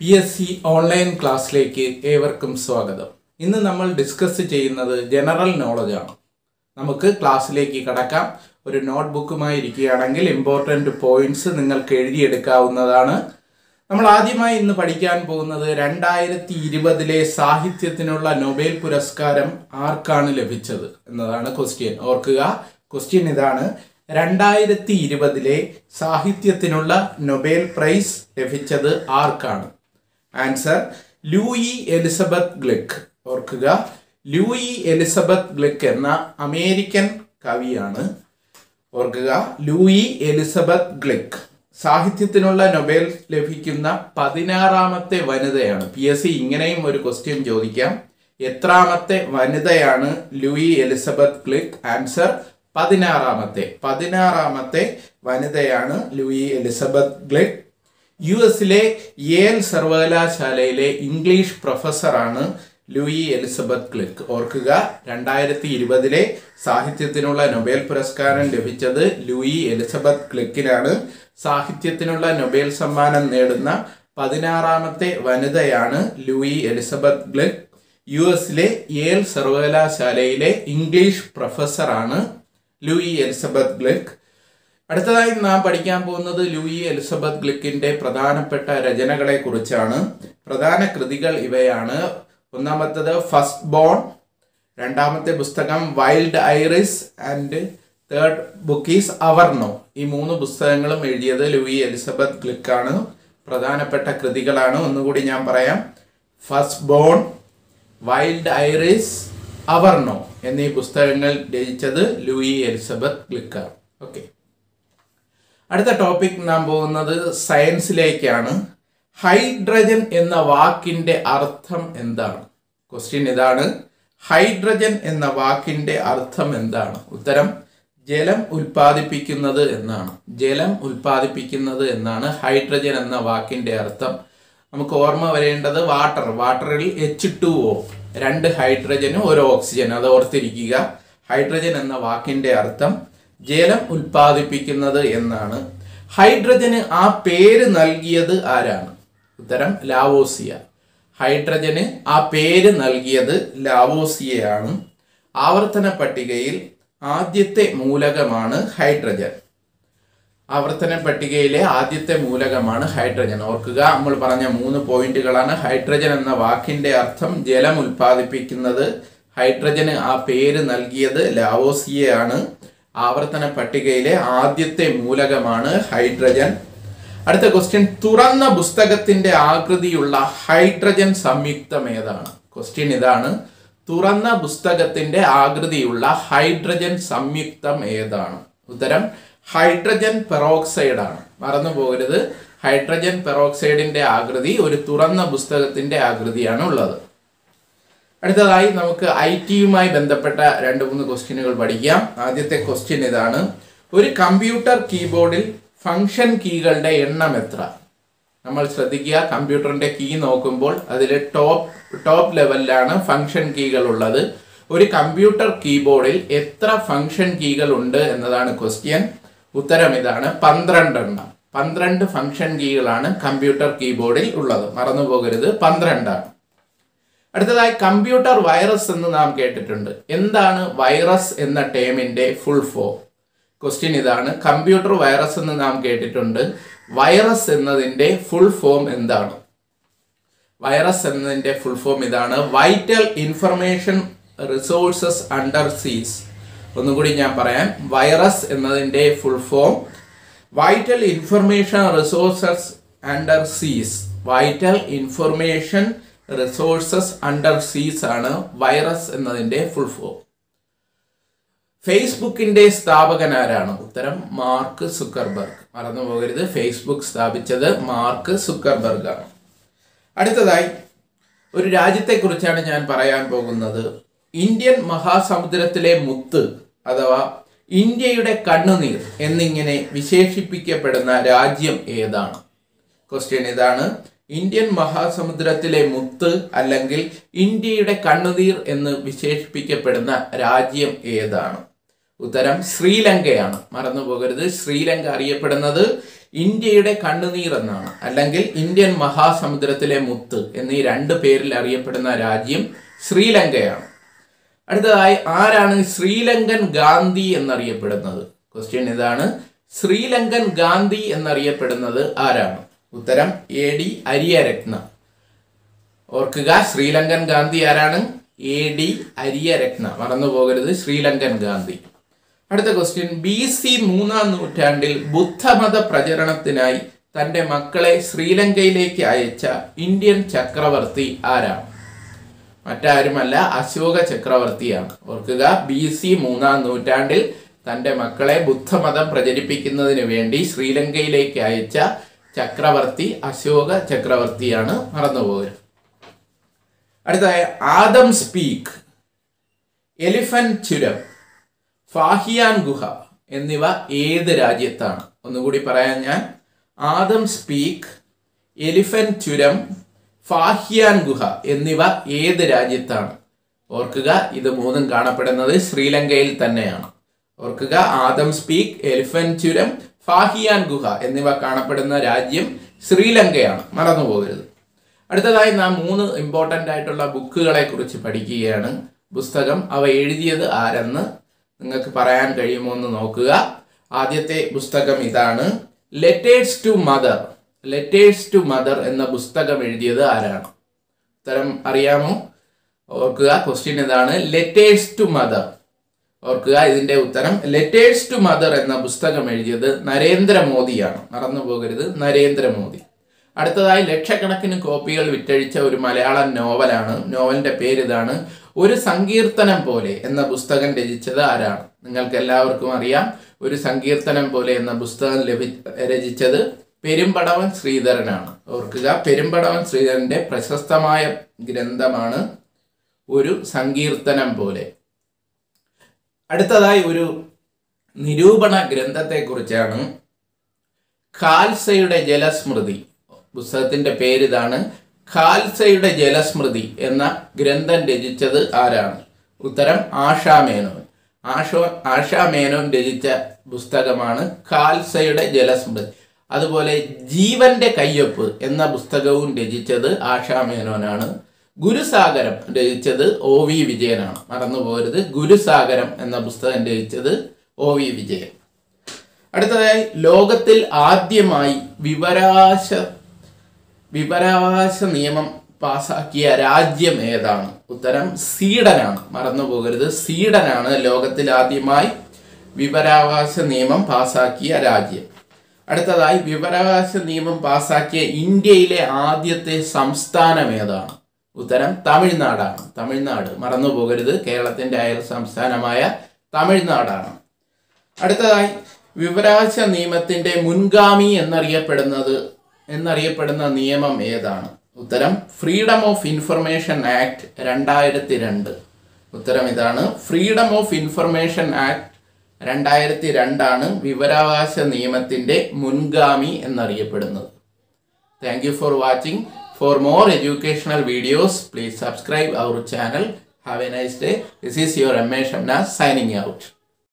P S C online ക്ലാസ്സിലേക്ക് ഏവർക്കും സ്വാഗതം. ഇന്ന് നമ്മൾ ഡിസ്കസ് ചെയ്യുന്നത് ജനറൽ നോളജാണ് നമുക്ക് ക്ലാസ്സിലേക്ക് കടക്കാം. ഒരു നോട്ട് ബുക്കുമായി ഇരിക്കുകയാണെങ്കിൽ ഇമ്പോർട്ടന്റ് പോയിന്റ്സ് നിങ്ങൾക്ക് എഴുതിയെടുക്കാവുന്നതാണ്. നമ്മൾ ആദ്യമായി ഇന്ന് പഠിക്കാൻ പോകുന്നത് രണ്ടായിരത്തി ഇരുപതിലെ സാഹിത്യത്തിനുള്ള നൊബേൽ പുരസ്കാരം ആർക്കാണ് ലഭിച്ചത് എന്നതാണ് ക്വസ്റ്റ്യൻ ഓർക്കുക ക്വസ്റ്റ്യൻ ഇതാണ്. രണ്ടായിരത്തി ഇരുപതിലെ സാഹിത്യത്തിനുള്ള നൊബേൽ പ്രൈസ് ലഭിച്ചത് ആർക്കാണ്? Answer Louise Elizabeth Glück. ഓർക്കുക ലൂയി എലിസബത്ത് ഗ്ലിക്ക് എന്ന അമേരിക്കൻ കവിയാണ്. ഓർക്കുക ലൂയി എലിസബത്ത് ഗ്ലിക്ക് സാഹിത്യത്തിനുള്ള നൊബേൽ ലഭിക്കുന്ന പതിനാറാമത്തെ വനിതയാണ്. പി എസ് സി ഇങ്ങനെയും ഒരു ക്വസ്റ്റ്യൻ ചോദിക്കാം. എത്രാമത്തെ വനിതയാണ് ലൂയി എലിസബത്ത് ഗ്ലിക്ക്? ആൻസർ പതിനാറാമത്തെ. പതിനാറാമത്തെ വനിതയാണ് ലൂയി എലിസബത്ത് ഗ്ലിക്ക്. യു എസിലെ യേൽ സർവകലാശാലയിലെ ഇംഗ്ലീഷ് പ്രൊഫസറാണ് ലൂയി എലിസബത്ത് ക്ലിക്ക് ഓർക്കുക രണ്ടായിരത്തി ഇരുപതിലെ സാഹിത്യത്തിനുള്ള നൊബേൽ പുരസ്കാരം ലഭിച്ചത് ലൂയി എലിസബത്ത് ക്ലിക്കിനാണ്. സാഹിത്യത്തിനുള്ള നൊബേൽ സമ്മാനം നേടുന്ന പതിനാറാമത്തെ വനിതയാണ് ലൂയി എലിസബത്ത് ഗ്ലിക്ക് യു എസിലെ യേൽ സർവകലാശാലയിലെ ഇംഗ്ലീഷ് പ്രൊഫസറാണ് ലൂയി എലിസബത്ത് ഗ്ലിക്ക് അടുത്തതായി നാം പഠിക്കാൻ പോകുന്നത് ലൂയി എലിസബത്ത് ഗ്ലിക്കിന്റെ പ്രധാനപ്പെട്ട രചനകളെ കുറിച്ചാണ് പ്രധാന കൃതികൾ ഇവയാണ്. ഒന്നാമത്തത് ഫസ്റ്റ് ബോൺ രണ്ടാമത്തെ പുസ്തകം wild iris and third book is Averno ഈ മൂന്ന് പുസ്തകങ്ങളും എഴുതിയത് ലൂയി എലിസബത്ത് ഗ്ലിക്കാണ്. പ്രധാനപ്പെട്ട കൃതികളാണ്. ഒന്നുകൂടി ഞാൻ പറയാം. First born wild iris Averno എന്നീ പുസ്തകങ്ങൾ രചിച്ചത് ലൂയി എലിസബത്ത് ഗ്ലിക്കാണ്. ഓക്കെ അടുത്ത ടോപ്പിക് നാം പോകുന്നത് സയൻസിലേക്കാണ് ഹൈഡ്രജൻ എന്ന വാക്കിന്റെ അർത്ഥം എന്താണ്? ക്വസ്റ്റ്യൻ ഇതാണ്. ഹൈഡ്രജൻ എന്ന വാക്കിന്റെ അർത്ഥം എന്താണ്? ഉത്തരം ജലം ഉൽപ്പാദിപ്പിക്കുന്നത് എന്നാണ്. ജലം ഉൽപ്പാദിപ്പിക്കുന്നത് എന്നാണ് ഹൈഡ്രജൻ എന്ന വാക്കിന്റെ അർത്ഥം. നമുക്ക് ഓർമ്മ വരേണ്ടത് വാട്ടർ വാട്ടറിൽ എച്ച് ടു ഒ രണ്ട് ഹൈഡ്രജനും ഒരു ഓക്സിജൻ അത് ഓർത്തിരിക്കുക. ഹൈഡ്രജൻ എന്ന വാക്കിന്റെ അർത്ഥം ജലം ഉൽപ്പാദിപ്പിക്കുന്നത് എന്നാണ്. ഹൈഡ്രജന് ആ പേര് നൽകിയത് ആരാണ്? ഉത്തരം ലാവോസിയ. ഹൈഡ്രജന് ആ പേര് നൽകിയത് ലാവോസിയയാണ്. ആവർത്തന പട്ടികയിൽ ആദ്യത്തെ മൂലകമാണ് ഹൈഡ്രജൻ. ആവർത്തന പട്ടികയിലെ ആദ്യത്തെ മൂലകമാണ് ഹൈഡ്രജൻ. ഓർക്കുക നമ്മൾ പറഞ്ഞ മൂന്ന് പോയിന്റുകളാണ്. ഹൈഡ്രജൻ എന്ന വാക്കിന്റെ അർത്ഥം ജലം ഉൽപ്പാദിപ്പിക്കുന്നത്. ഹൈഡ്രജന് ആ പേര് നൽകിയത് ലാവോസിയയാണ്. ആവർത്തന പട്ടികയിലെ ആദ്യത്തെ മൂലകമാണ് ഹൈഡ്രജൻ. അടുത്ത ക്വസ്റ്റ്യൻ തുറന്ന പുസ്തകത്തിന്റെ ആകൃതിയുള്ള ഹൈഡ്രജൻ സംയുക്തം ഏതാണ്? ക്വസ്റ്റ്യൻ ഇതാണ് തുറന്ന പുസ്തകത്തിന്റെ ആകൃതിയുള്ള ഹൈഡ്രജൻ സംയുക്തം ഏതാണ്? ഉത്തരം ഹൈഡ്രജൻ പെറോക്സൈഡ് ആണ് മറന്നു പോകരുത്. ഹൈഡ്രജൻ പെറോക്സൈഡിന്റെ ആകൃതി ഒരു തുറന്ന പുസ്തകത്തിന്റെ ആകൃതിയാണ് ഉള്ളത്. അടുത്തതായി നമുക്ക് ഐ ടിയുമായി ബന്ധപ്പെട്ട രണ്ട് മൂന്ന് ക്വസ്റ്റ്യനുകൾ പഠിക്കാം. ആദ്യത്തെ ക്വസ്റ്റ്യൻ ഇതാണ്. ഒരു കമ്പ്യൂട്ടർ കീബോർഡിൽ ഫംഗ്ഷൻ കീകളുടെ എണ്ണം എത്ര? നമ്മൾ ശ്രദ്ധിക്കുക കമ്പ്യൂട്ടറിന്റെ കീ നോക്കുമ്പോൾ അതിൽ ടോപ്പ് ടോപ്പ് ലെവലിലാണ് ഫംഗ്ഷൻ കീകൾ ഉള്ളത്. ഒരു കമ്പ്യൂട്ടർ കീബോർഡിൽ എത്ര ഫംഗ്ഷൻ കീകൾ ഉണ്ട് എന്നതാണ് ക്വസ്റ്റ്യൻ. ഉത്തരം ഇതാണ് പന്ത്രണ്ട് എണ്ണം പന്ത്രണ്ട് ഫംഗ്ഷൻ കീകളാണ് കമ്പ്യൂട്ടർ കീബോർഡിൽ ഉള്ളത്. മറന്നു പോകരുത് പന്ത്രണ്ടാണ്. അടുത്തതായി കമ്പ്യൂട്ടർ വൈറസ് എന്ന് നാം കേട്ടിട്ടുണ്ട്. എന്താണ് വൈറസ് എന്ന ടേമിന്റെ ഫുൾ ഫോം ക്വസ്റ്റ്യൻ ഇതാണ്. കമ്പ്യൂട്ടർ വൈറസ് എന്ന് നാം കേട്ടിട്ടുണ്ട്. വൈറസ് എന്നതിന്റെ ഫുൾ ഫോം എന്താണ്? വൈറസ് എന്നതിന്റെ ഫുൾ ഫോം ഇതാണ്. Vital information resources under siege ഒന്നുകൂടി ഞാൻ പറയാം. വൈറസ് എന്നതിന്റെ full form vital information resources under siege vital information resources under siege ആണ് വൈറസ് എന്നതിന്റെ ഫുൾ ഫോം ഫേസ്ബുക്കിന്റെ സ്ഥാപകൻ ആരാണ്? ഉത്തരം മാർക്ക് സുക്കർബർഗ്. മറന്നു പോകരുത്. ഫേസ്ബുക്ക് സ്ഥാപിച്ചത് മാർക്ക് സുക്കർബർഗ് ആണ്. അടുത്തതായി ഒരു രാജ്യത്തെക്കുറിച്ചാണ് ഞാൻ പറയാൻ പോകുന്നത്. ഇന്ത്യൻ മഹാസമുദ്രത്തിലെ മുത്ത് അഥവാ ഇന്ത്യയുടെ കണ്ണുനീർ എന്നിങ്ങനെ വിശേഷിപ്പിക്കപ്പെടുന്ന രാജ്യം ഏതാണ്? ക്വസ്റ്റ്യൻ ഇതാണ്. ഇന്ത്യൻ മഹാസമുദ്രത്തിലെ മുത്ത് അല്ലെങ്കിൽ ഇന്ത്യയുടെ കണ്ണുനീർ എന്ന് വിശേഷിപ്പിക്കപ്പെടുന്ന രാജ്യം ഏതാണ്? ഉത്തരം ശ്രീലങ്കയാണ്. മറന്നു പോകരുത് ശ്രീലങ്ക അറിയപ്പെടുന്നത് ഇന്ത്യയുടെ കണ്ണുനീർ എന്നാണ്. അല്ലെങ്കിൽ ഇന്ത്യൻ മഹാസമുദ്രത്തിലെ മുത്ത് എന്നീ രണ്ട് പേരിൽ അറിയപ്പെടുന്ന രാജ്യം ശ്രീലങ്കയാണ്. അടുത്തതായി ആരാണ് ശ്രീലങ്കൻ ഗാന്ധി എന്നറിയപ്പെടുന്നത്? ക്വസ്റ്റ്യൻ ഇതാണ്. ശ്രീലങ്കൻ ഗാന്ധി എന്നറിയപ്പെടുന്നത് ആരാണ്? ഉത്തരം എ ഡി അരിയരത്ന. ഓർക്കുക ശ്രീലങ്കൻ ഗാന്ധി ആരാണ്? A D Ariyaratne. മറന്നു പോകരുത് ശ്രീലങ്കൻ ഗാന്ധി. അടുത്ത ക്വസ്റ്റ്യൻ ബി സി മൂന്നാം നൂറ്റാണ്ടിൽ ബുദ്ധമത പ്രചരണത്തിനായി തന്റെ മക്കളെ ശ്രീലങ്കയിലേക്ക് അയച്ച ഇന്ത്യൻ ചക്രവർത്തി ആരാണ്? മറ്റാരുമല്ല അശോക ചക്രവർത്തിയാണ്. ഓർക്കുക ബി സി മൂന്നാം നൂറ്റാണ്ടിൽ തന്റെ മക്കളെ ബുദ്ധമതം പ്രചരിപ്പിക്കുന്നതിന് വേണ്ടി ശ്രീലങ്കയിലേക്ക് അയച്ച ചക്രവർത്തി അശോക ചക്രവർത്തിയാണ് മറന്നുപോകരുത് അടുത്തതായ ആദം സ്പീക്ക് എലിഫന്റ് ചുരം ഫാഹിയാൻ ഗുഹ എന്നിവ ഏത് രാജ്യത്താണ്? ഒന്നുകൂടി പറയാൻ ഞാൻ. ആദം സ്പീക്ക് എലിഫന്റ് ചുരം ഫാഹിയാൻ ഗുഹ എന്നിവ ഏത് രാജ്യത്താണ്? ഓർക്കുക ഇത് മൂന്നും കാണപ്പെടുന്നത് ശ്രീലങ്കയിൽ തന്നെയാണ്. ഓർക്കുക ആദം സ്പീക്ക് എലിഫന്റ് ചുരം ഫാഹിയാൻ ഗുഹ എന്നിവ കാണപ്പെടുന്ന രാജ്യം ശ്രീലങ്കയാണ്. മറന്നുപോകരുത് അടുത്തതായി നാം മൂന്ന് ഇമ്പോർട്ടന്റ് ആയിട്ടുള്ള ബുക്കുകളെ കുറിച്ച് പഠിക്കുകയാണ്. പുസ്തകം അവ എഴുതിയത് ആരെന്ന് നിങ്ങൾക്ക് പറയാൻ കഴിയുമോ എന്ന് നോക്കുക. ആദ്യത്തെ പുസ്തകം ഇതാണ്. Letters to mother letters to mother എന്ന പുസ്തകം എഴുതിയത് ആരാണ്? ഉത്തരം അറിയാമോ? ഓർക്കുക ക്വസ്റ്റ്യൻ ഇതാണ്. ലെറ്റേഴ്സ് ടു മദർ ഓർക്കുക ഇതിന്റെ ഉത്തരം ലെറ്റേഴ്സ് ടു മദർ എന്ന പുസ്തകം എഴുതിയത് നരേന്ദ്രമോദിയാണ്. മറന്നു പോകരുത് നരേന്ദ്രമോദി. അടുത്തതായി ലക്ഷക്കണക്കിന് കോപ്പികൾ വിറ്റഴിച്ച ഒരു മലയാളം നോവലാണ്. നോവലിന്റെ പേര് ഇതാണ് ഒരു സങ്കീർത്തനം പോലെ എന്ന പുസ്തകം രചിച്ചത് ആരാണ്? നിങ്ങൾക്ക് എല്ലാവർക്കും അറിയാം ഒരു സങ്കീർത്തനം പോലെ എന്ന പുസ്തകം ലഭി രചിച്ചത് പെരുമ്പടവൻ ശ്രീധരനാണ്. ഓർക്കുക പെരുമ്പടവൻ ശ്രീധരന്റെ പ്രശസ്തമായ ഗ്രന്ഥമാണ് ഒരു സങ്കീർത്തനം പോലെ അടുത്തതായി ഒരു നിരൂപണ ഗ്രന്ഥത്തെക്കുറിച്ചാണ്. ഖാൽസയുടെ ജലസ്മൃതി. പുസ്തകത്തിന്റെ പേരിതാണ് ഖാൽസയുടെ ജലസ്മൃതി എന്ന ഗ്രന്ഥം രചിച്ചത് ആരാണ്? ഉത്തരം ആഷാമേനോൻ ആഷോ ആഷാ മേനോൻ രചിച്ച പുസ്തകമാണ് ഖാൽസയുടെ ജലസ്മൃതി. അതുപോലെ ജീവന്റെ കയ്യൊപ്പ് എന്ന പുസ്തകവും രചിച്ചത് ആഷാ മേനോനാണ്. ഗുരുസാഗരം രചിച്ചത് ഒ വി വിജയനാണ്. മറന്നുപോകരുത് ഗുരുസാഗരം എന്ന പുസ്തകം രചിച്ചത് ഒ വി വിജയൻ. അടുത്തതായി ലോകത്തിൽ ആദ്യമായി വിവരാശ വിവരാവകാശ നിയമം പാസാക്കിയ രാജ്യം ഏതാണ്? ഉത്തരം സ്വീഡനാണ്. മറന്നുപോകരുത് സ്വീഡനാണ് ലോകത്തിൽ ആദ്യമായി വിവരാവകാശ നിയമം പാസാക്കിയ രാജ്യം. അടുത്തതായി വിവരാവകാശ നിയമം പാസാക്കിയ ഇന്ത്യയിലെ ആദ്യത്തെ സംസ്ഥാനം ഏതാണ്? ഉത്തരം തമിഴ്നാടാണ്. തമിഴ്നാട് മറന്നു പോകരുത്. കേരളത്തിന്റെ അയൽ സംസ്ഥാനമായ തമിഴ്നാടാണ്. അടുത്തതായി വിവരാവകാശ നിയമത്തിന്റെ മുൻഗാമി എന്നറിയപ്പെടുന്നത് എന്നറിയപ്പെടുന്ന നിയമം ഏതാണ്? ഉത്തരം ഫ്രീഡം ഓഫ് ഇൻഫർമേഷൻ ആക്ട് രണ്ടായിരത്തി രണ്ട് ഉത്തരം ഇതാണ്. ഫ്രീഡം ഓഫ് ഇൻഫർമേഷൻ ആക്ട് രണ്ടായിരത്തി രണ്ടാണ് വിവരാവകാശ നിയമത്തിന്റെ മുൻഗാമി എന്നറിയപ്പെടുന്നത്. Thank you for watching For more educational videos, please subscribe our channel. Have a nice day. This is your M.A. Shamna signing out.